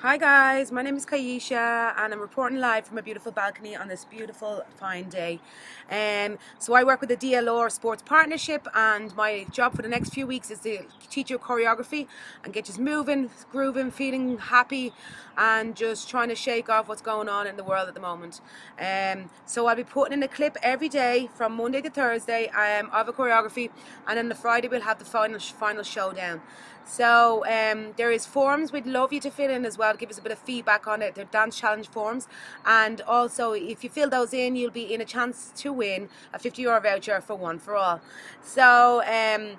Hi guys, my name is Cayisha and I'm reporting live from a beautiful balcony on this beautiful fine day. Um, so I work with the DLR Sports Partnership and my job for the next few weeks is to teach you choreography and get you moving, grooving, feeling happy and just trying to shake off what's going on in the world at the moment. Um, so I'll be putting in a clip every day from Monday to Thursday um, of a choreography and then the Friday we'll have the final, final showdown. So um, there is forms we'd love you to fill in as well give us a bit of feedback on it. They're dance challenge forms and also if you fill those in you'll be in a chance to win a 50 euro voucher for one for all. So um,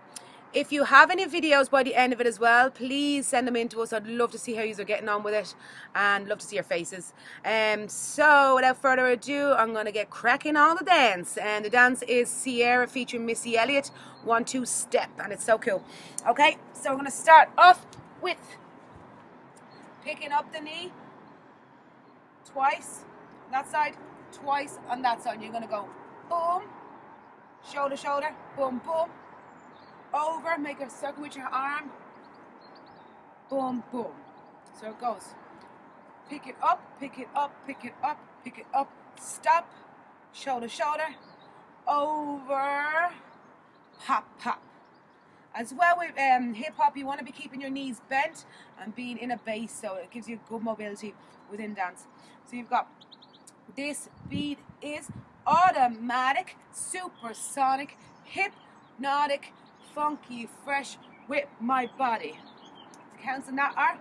if you have any videos by the end of it as well, please send them in to us. I'd love to see how you are getting on with it and love to see your faces. Um, so without further ado, I'm going to get cracking on the dance. And the dance is Ciara featuring Missy Elliott, One Two Step. And it's so cool. Okay, so I'm going to start off with picking up the knee twice that side, twice on that side. You're going to go boom, shoulder, shoulder, boom, boom over, make a circle with your arm, boom, boom. So it goes. Pick it up, pick it up, pick it up, pick it up, stop, shoulder, shoulder, over, pop, pop. As well with um, hip hop, you want to be keeping your knees bent and being in a base, so it gives you good mobility within dance. So you've got this beat is automatic, supersonic, hypnotic, funky, fresh with my body. The counts in that are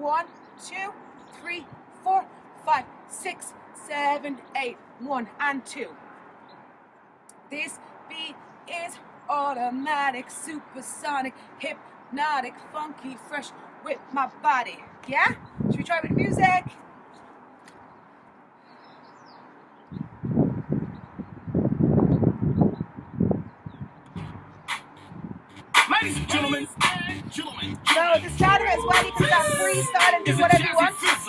one, two, three, four, five, six, seven, eight, one and two. This beat automatic, supersonic, hypnotic, funky, fresh with my body. Yeah? Should we try with music? Ladies and gentlemen, gentlemen. No, the starter as well. You can start freestyle and do whatever you want.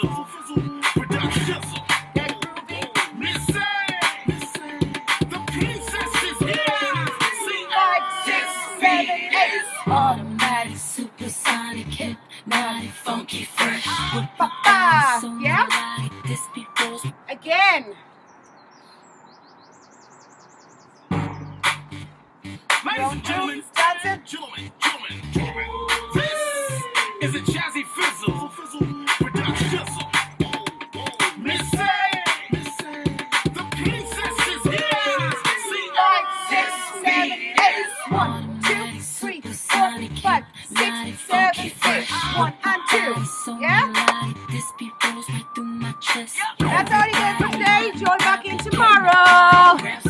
Eight. Automatic, supersonic, hypnotic, funky, fresh. Ba. Yeah? Again. Ladies and gentlemen, Dancing. gentlemen, gentlemen, gentlemen. This is a Jazzy five, six, seven, six, one and two. Yeah? That's all it is for today. Join back in tomorrow.